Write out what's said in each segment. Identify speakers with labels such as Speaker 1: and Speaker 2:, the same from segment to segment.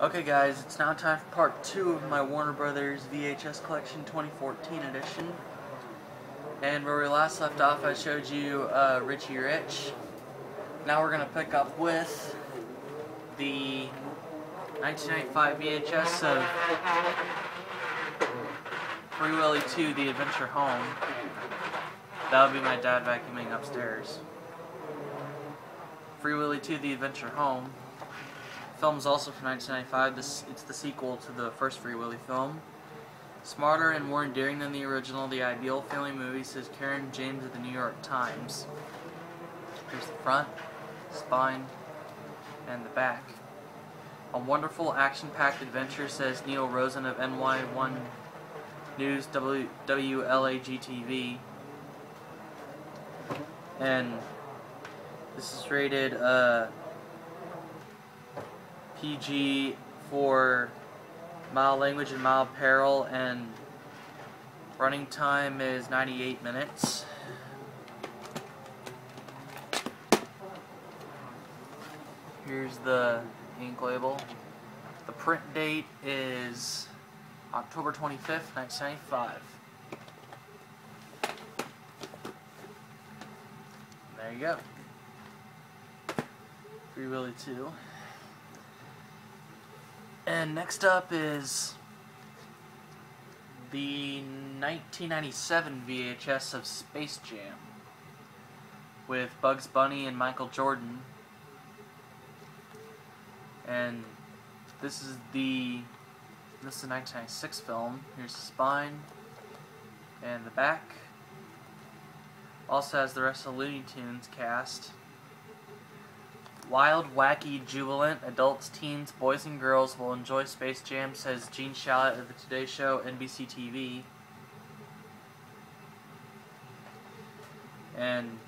Speaker 1: Okay guys, it's now time for part 2 of my Warner Brothers VHS Collection 2014 edition. And where we last left off, I showed you uh, Richie Rich. Now we're going to pick up with the 1995 VHS of Free Willy 2, The Adventure Home. That would be my dad vacuuming upstairs. Free Willy 2, The Adventure Home. Film is also from 1995. This It's the sequel to the first Free Willy film. Smarter and more endearing than the original, the ideal family movie, says Caryn James of the New York Times. Here's the front, spine, and the back. A wonderful action-packed adventure, says Neil Rosen of NY1 News w WLAG-TV. And this is rated uh, PG for mild language and mild peril, and running time is 98 minutes. Here's the ink label. The print date is October 25th, 1995. There you go. Free Willy 2. And next up is the 1997 VHS of Space Jam with Bugs Bunny and Michael Jordan. And this is the this is a 1996 film. Here's the spine and the back. Also has the rest of the Looney Tunes cast. Wild, wacky, jubilant, adults, teens, boys, and girls will enjoy Space Jam, says Gene Shalit of the Today Show, NBC TV. And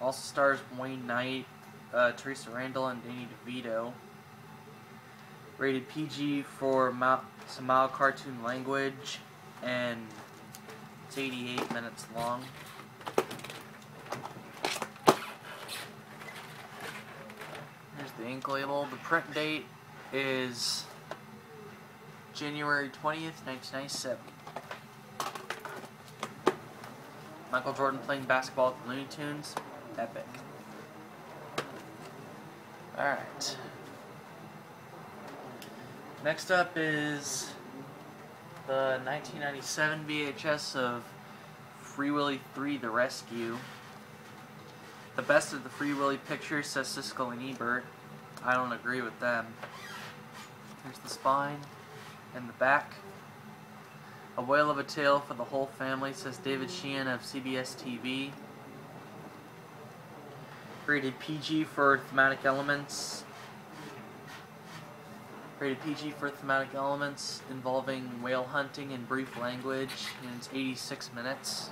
Speaker 1: also stars Wayne Knight, uh, Theresa Randle, and Danny DeVito. Rated PG for some mild cartoon language, and it's 88 minutes long. The ink label. The print date is January 20th, 1997. Michael Jordan playing basketball with Looney Tunes. Epic. Alright. Next up is the 1997 VHS of Free Willy 3 The Rescue. The best of the Free Willy pictures, says Siskel and Ebert. I don't agree with them. Here's the spine and the back. A whale of a tale for the whole family, says David Sheehan of CBS TV. Rated PG for thematic elements. Rated PG for thematic elements involving whale hunting in brief language, and it's 86 minutes.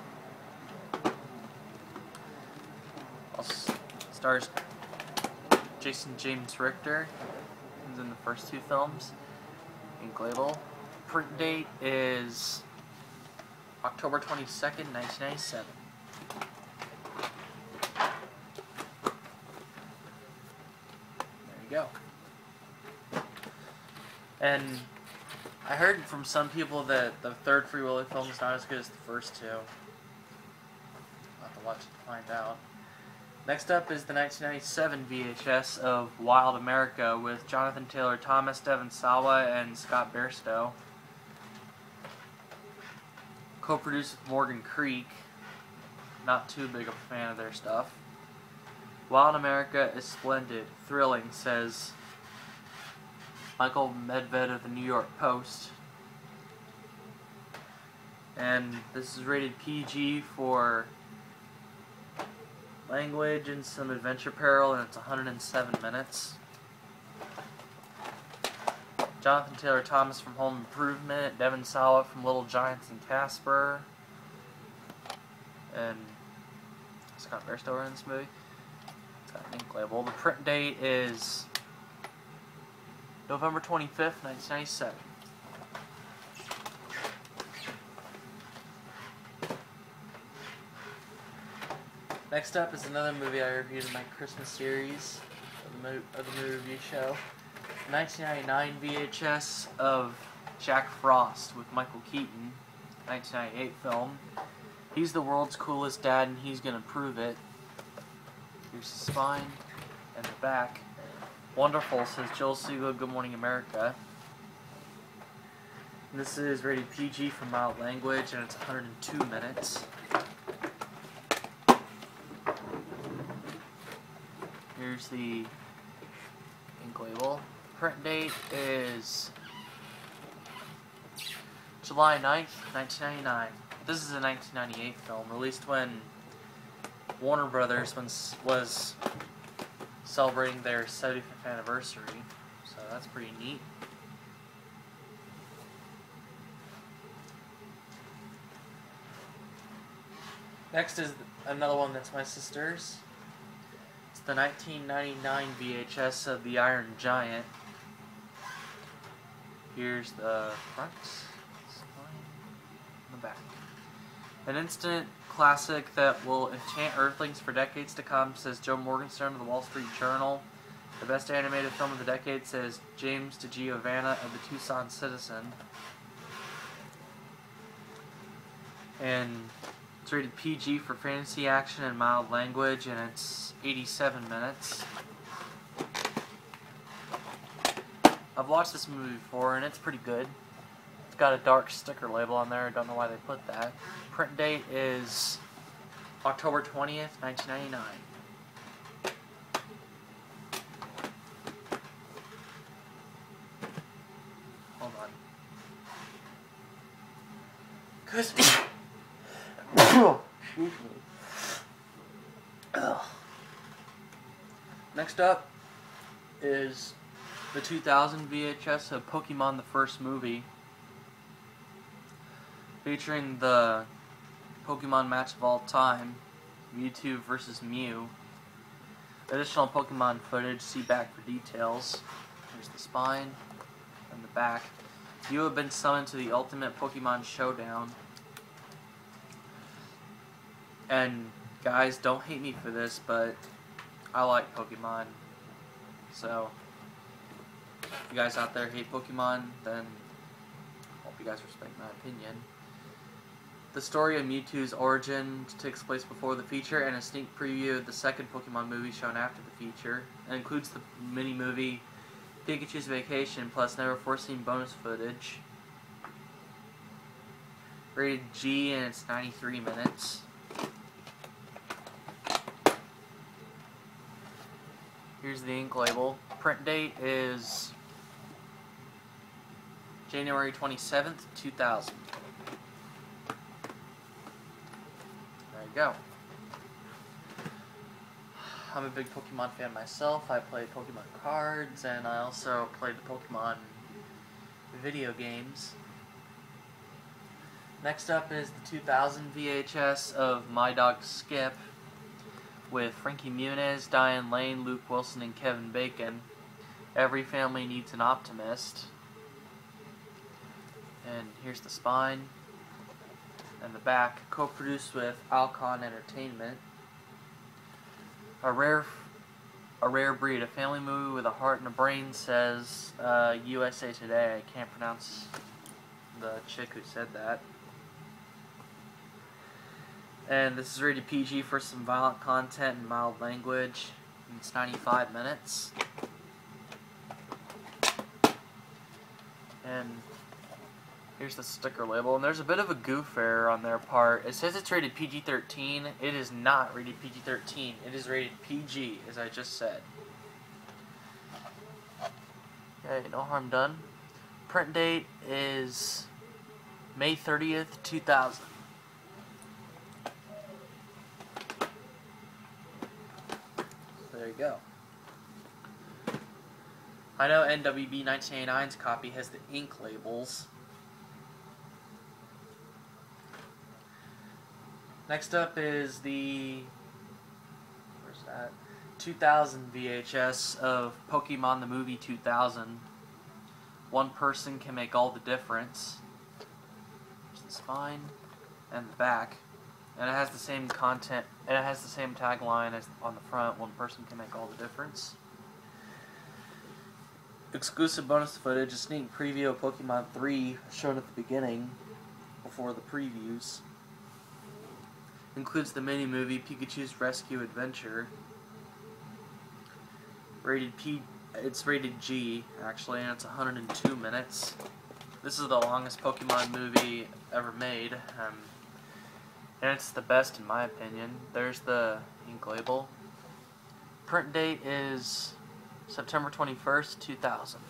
Speaker 1: Stars Jason James Richter. He's in the first two films. Ink label. Print date is October 22nd, 1997. There you go. And I heard from some people that the third Free Willy film is not as good as the first two. I'll have to watch it to find out. Next up is the 1997 VHS of Wild America with Jonathan Taylor Thomas, Devon Sawa, and Scott Bairstow. Co-produced with Morgan Creek. Not too big of a fan of their stuff. Wild America is splendid, thrilling, says Michael Medved of the New York Post. And this is rated PG for language and some adventure peril, and it's 107 minutes. Jonathan Taylor Thomas from Home Improvement, Devon Sawa from Little Giants and Casper, and Scott Bairstow in this movie. Got an ink label. The print date is November 25th, 1997. Next up is another movie I reviewed in my Christmas series of the, of the movie review show. 1999 VHS of Jack Frost with Michael Keaton, 1998 film. He's the world's coolest dad and he's gonna prove it. Here's the spine and the back. Wonderful, says Joel Siegel, Good Morning America. This is rated PG for mild language and it's 102 minutes. Here's the ink label. Print date is July 9th, 1999. This is a 1998 film, released when Warner Brothers was celebrating their 75th anniversary. So that's pretty neat. Next is another one that's my sister's. The 1999 VHS of The Iron Giant. Here's the front, the back. An instant classic that will enchant Earthlings for decades to come, says Joe Morgenstern of the Wall Street Journal. The best animated film of the decade, says James DiGiovanna of the Tucson Citizen. And it's rated PG for fantasy action and mild language, and it's 87 minutes. I've watched this movie before, and it's pretty good. It's got a dark sticker label on there. I don't know why they put that. Print date is October 20th, 1999. Hold on. Cause Excuse me. Next up is the 2000 VHS of Pokemon the first movie featuring the Pokemon match of all time, Mewtwo versus Mew. Additional Pokemon footage, see back for details. Here's the spine and the back. You have been summoned to the Ultimate Pokemon Showdown. And guys, don't hate me for this, but I like Pokemon. So, if you guys out there hate Pokemon, then I hope you guys respect my opinion. The story of Mewtwo's origin takes place before the feature and a sneak preview of the second Pokemon movie shown after the feature. It includes the mini-movie Pikachu's Vacation plus never foreseen bonus footage. Rated G and it's 93 minutes. Here's the ink label. Print date is January 27th, 2000. There you go. I'm a big Pokemon fan myself. I play Pokemon cards, and I also play the Pokemon video games. Next up is the 2000 VHS of My Dog Skip with Frankie Muniz, Diane Lane, Luke Wilson, and Kevin Bacon. Every family needs an optimist. And here's the spine and the back, co-produced with Alcon Entertainment. A rare, a rare breed, a family movie with a heart and a brain, says uh, USA Today. I can't pronounce the chick who said that. And this is rated PG for some violent content and mild language. It's 95 minutes. And here's the sticker label. And there's a bit of a goof error on their part. It says it's rated PG-13. It is not rated PG-13. It is rated PG, as I just said. Okay, no harm done. Print date is May 30th, 2000. There you go. I know NWB 1989's copy has the ink labels. Next up is the where's that? 2000 VHS of Pokemon the Movie 2000. One person can make all the difference. There's the spine and the back and it has the same content and it has the same tagline as on the front one person can make all the difference Exclusive bonus footage, a sneak preview of Pokemon 3 shown at the beginning, before the previews. Includes the mini movie Pikachu's Rescue Adventure. Rated P, it's rated G actually, and it's 102 minutes. This is the longest Pokemon movie ever made, um, and it's the best in my opinion. There's the ink label. Print date is September 21st, 2000.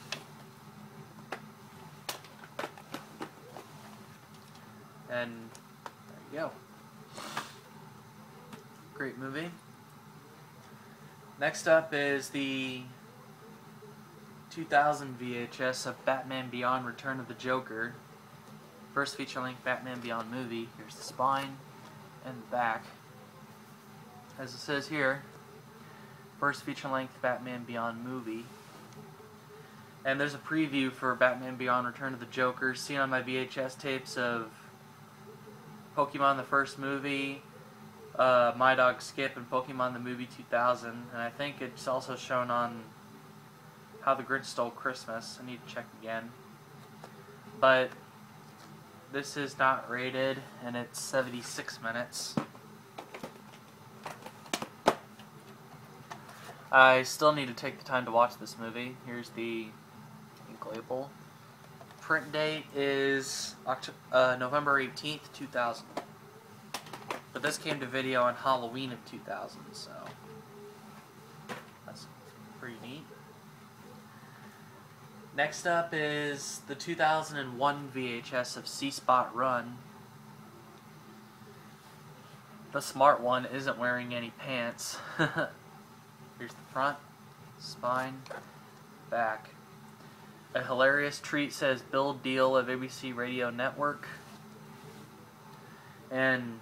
Speaker 1: And there you go. Great movie. Next up is the 2000 VHS of Batman Beyond Return of the Joker. First feature length Batman Beyond movie. Here's the spine and back. As it says here, first feature length Batman Beyond movie. And there's a preview for Batman Beyond Return of the Joker, seen on my VHS tapes of Pokemon the first movie, uh, My Dog Skip, and Pokemon the movie 2000. And I think it's also shown on How the Grinch Stole Christmas. I need to check again. But this is not rated, and it's 76 minutes. I still need to take the time to watch this movie. Here's the ink label. Print date is uh, November 18th, 2000. But this came to video on Halloween of 2000, so that's pretty neat. Next up is the 2001 VHS of See Spot Run. The smart one isn't wearing any pants. Here's the front, spine, back. A hilarious treat says Bill Diehl of ABC Radio Network. And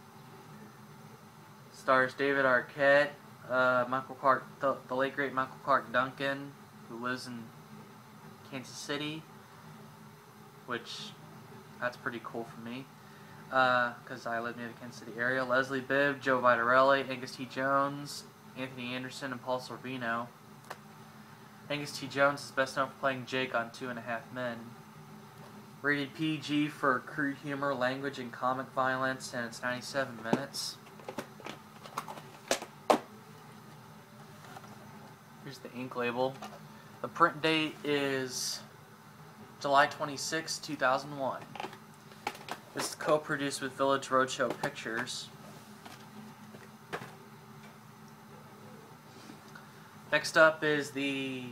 Speaker 1: stars David Arquette, uh, Michael Clarke, the, the late great Michael Clarke Duncan, who lives in Kansas City, which that's pretty cool for me because uh, I live near the Kansas City area. Leslie Bibb, Joe Viterelli, Angus T. Jones, Anthony Anderson, and Paul Sorvino. Angus T. Jones is best known for playing Jake on Two and a Half Men. Rated PG for crude humor, language, and comic violence, and it's 97 minutes. Here's the ink label. The print date is July 26, 2001. This is co-produced with Village Roadshow Pictures. Next up is the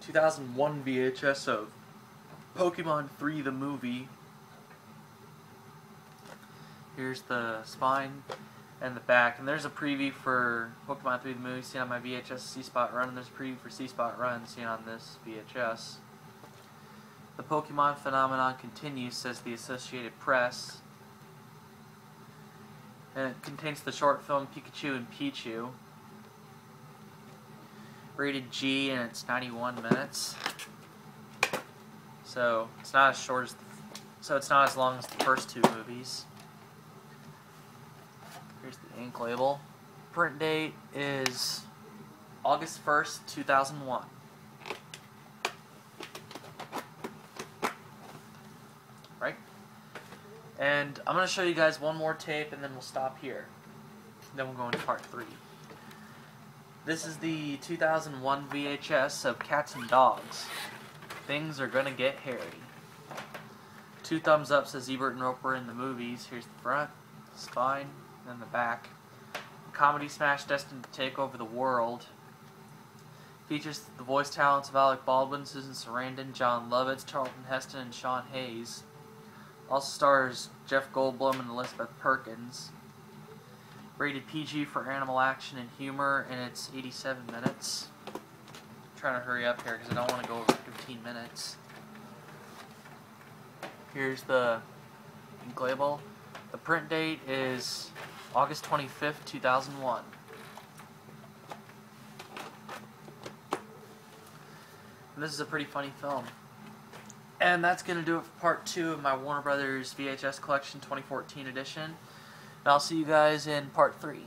Speaker 1: 2001 VHS of Pokemon 3 the movie. Here's the spine and the back, and there's a preview for Pokemon 3 the movie seen on my VHS See Spot Run, and there's a preview for See Spot Run seen on this VHS. The Pokemon phenomenon continues, says the Associated Press. And it contains the short film Pikachu and Pichu rated G and it's 91 minutes. So it's not as short as, the, so it's not as long as the first two movies. Here's the ink label. Print date is August 1st, 2001. Right? And I'm going to show you guys one more tape and then we'll stop here. Then we'll go into part 3. This is the 2001 VHS of Cats and Dogs. Things are gonna get hairy. Two thumbs up says Ebert and Roeper in the movies. Here's the front, spine, and the back. Comedy smash destined to take over the world. Features the voice talents of Alec Baldwin, Susan Sarandon, Jon Lovitz, Charlton Heston, and Sean Hayes. Also stars Jeff Goldblum and Elizabeth Perkins. Rated PG for animal action and humor, and it's 87 minutes. I'm trying to hurry up here because I don't want to go over 15 minutes. Here's the label. The print date is August 25th, 2001. And this is a pretty funny film. And that's going to do it for part two of my Warner Brothers VHS Collection 2014 edition. And I'll see you guys in part three.